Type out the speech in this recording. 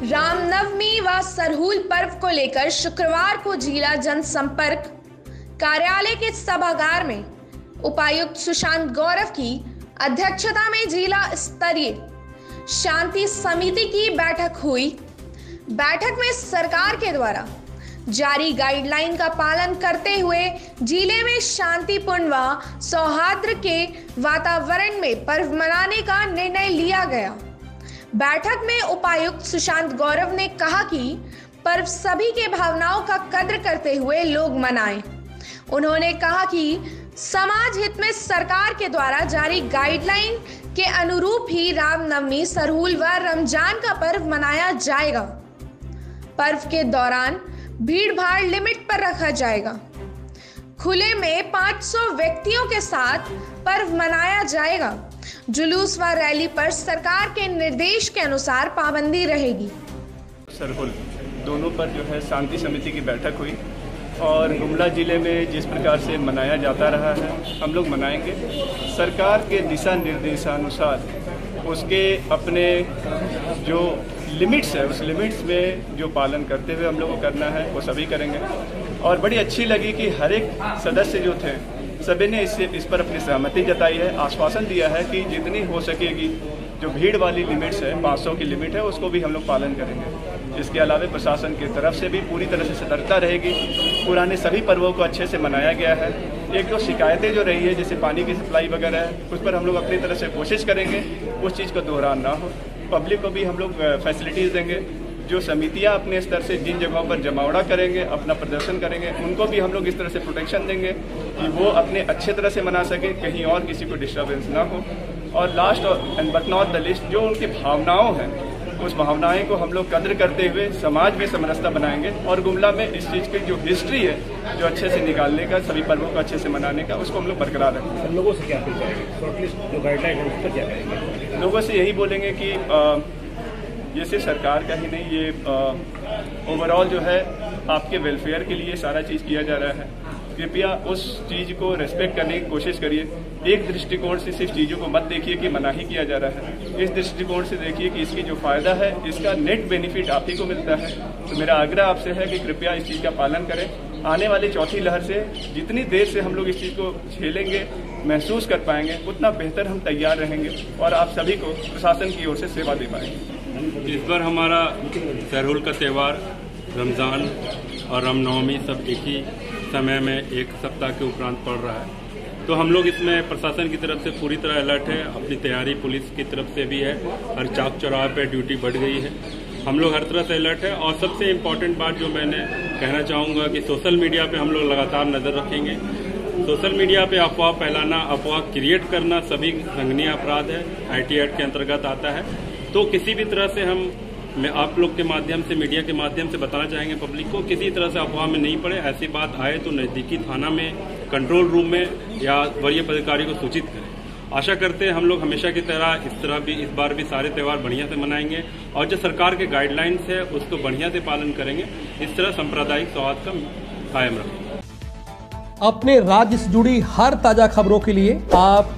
रामनवमी व सरहूल पर्व को लेकर शुक्रवार को जिला जनसंपर्क कार्यालय के सभागार में उपायुक्त सुशांत गौरव की अध्यक्षता में जिला स्तरीय शांति समिति की बैठक हुई। बैठक में सरकार के द्वारा जारी गाइडलाइन का पालन करते हुए ज़िले में शांतिपूर्ण व सौहार्द के वातावरण में पर्व मनाने का निर्णय लिया गया। बैठक में उपायुक्त सुशांत गौरव ने कहा कि पर्व सभी के भावनाओं का कद्र करते हुए लोग मनाएँ। उन्होंने कहा कि समाज हित में सरकार के द्वारा जारी गाइडलाइन के अनुरूप ही रामनवमी, सरहूल व रमज़ान का पर्व मनाया जाएगा। पर्व के दौरान भीड़ भाड़ लिमिट पर रखा जाएगा। खुले में 500 व्यक्तियों के साथ पर्व मनाया जाएगा। जुलूस व रैली पर सरकार के निर्देश के अनुसार पाबंदी रहेगी। सरहुल दोनों पर जो है शांति समिति की बैठक हुई और गुमला ज़िले में जिस प्रकार से मनाया जाता रहा है, हम लोग मनाएँगे। सरकार के दिशा निर्देशानुसार उसके अपने जो लिमिट्स है, उस लिमिट्स में जो पालन करते हुए हम लोग को करना है, वो सभी करेंगे। और बड़ी अच्छी लगी कि हर एक सदस्य जो थे सभी ने इससे इस पर अपनी सहमति जताई है। आश्वासन दिया है कि जितनी हो सकेगी, जो भीड़ वाली लिमिट्स है 500 की लिमिट है, उसको भी हम लोग पालन करेंगे। इसके अलावा प्रशासन की तरफ़ से भी पूरी तरह से सतर्कता रहेगी। पुराने सभी पर्वों को अच्छे से मनाया गया है। एक दो शिकायतें जो रही है, जैसे पानी की सप्लाई वगैरह है उस पर हम लोग अपनी तरह से कोशिश करेंगे। उस चीज़ को दोहरान ना हो। पब्लिक को भी हम लोग फैसिलिटीज़ देंगे। जो समितियाँ अपने स्तर से जिन जगहों पर जमावड़ा करेंगे अपना प्रदर्शन करेंगे उनको भी हम लोग इस तरह से प्रोटेक्शन देंगे कि वो अपने अच्छे तरह से मना सकें कहीं और किसी को डिस्टर्बेंस ना हो। और last and but not the list जो उनकी भावनाओं हैं उस भावनाएँ को हम लोग कद्र करते हुए समाज में समरसता बनाएँगे और गुमला में इस चीज़ की जो हिस्ट्री है जो अच्छे से निकालने का सभी पर्वों को अच्छे से मनाने का उसको हम लोग बरकरार रखेंगे लोगों से क्या अपील जो गाइडलाइन है उस पर क्या करेंगे? लोगों से यही बोलेंगे कि आ, ये सिर्फ़ सरकार का ही नहीं, ये ओवरऑल जो है, आपके वेलफेयर के लिए सारा चीज़ किया जा रहा है। कृपया उस चीज़ को रेस्पेक्ट करने की कोशिश करिए। एक दृष्टिकोण से सिर्फ़ चीज़ों को मत देखिए कि मनाही किया जा रहा है। इस दृष्टिकोण से देखिए कि इसकी जो फ़ायदा है, इसका नेट बेनिफिट आप ही को मिलता है। तो मेरा आग्रह आपसे है कि कृपया इस चीज़ का पालन करें। आने वाली चौथी लहर से जितनी देर से हम लोग इस चीज़ को झेलेंगे, महसूस कर पाएँगे, उतना बेहतर हम तैयार रहेंगे और आप सभी को प्रशासन की ओर से सेवा दे पाएँगे। इस बार हमारा सरहुल का त्यौहार, रमज़ान और रामनवमी सब एक ही समय में एक सप्ताह के उपरांत पड़ रहा है। तो हम लोग इसमें प्रशासन की तरफ़ से पूरी तरह अलर्ट है, अपनी तैयारी पुलिस की तरफ़ से भी है, हर चाक चौराहे पे ड्यूटी बढ़ गई है। हम लोग हर तरह से अलर्ट है और सबसे इंपॉर्टेंट बात जो मैंने कहना चाहूँगा कि सोशल मीडिया पे हम लोग लगातार नज़र रखेंगे। सोशल मीडिया पे अफवाह फैलाना, अफवाह क्रिएट करना सभी संगनीय अपराध है आई के अंतर्गत आता है। तो किसी भी तरह से हम, मैं आप लोग के माध्यम से, मीडिया के माध्यम से बताना चाहेंगे पब्लिक को, किसी तरह से अफवाह में नहीं पड़े, ऐसी बात आए तो नज़दीकी थाना में कंट्रोल रूम में, या वरीय पदाधिकारी को सूचित करें। आशा करते हैं हम लोग हमेशा की तरह इस तरह भी, इस बार भी सारे त्यौहार बढ़िया से मनाएँगे, और जो सरकार के गाइडलाइंस है, उसको बढ़िया से पालन करेंगे। इस तरह सांप्रदायिक सौहार्द का कायम रखेंगे अपने राज्य से जुड़ी हर ताज़ा खबरों के लिए आप